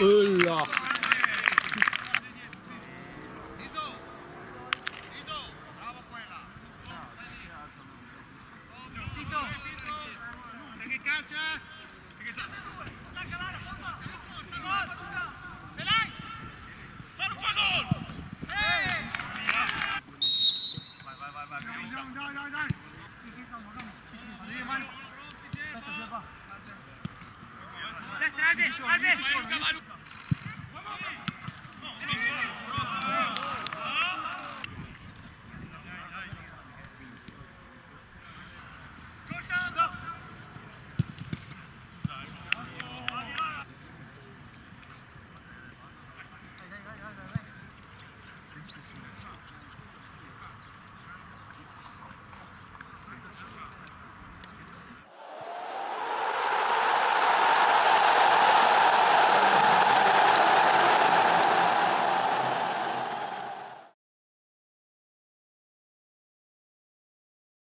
Ulla! Destra, Albi, Albi!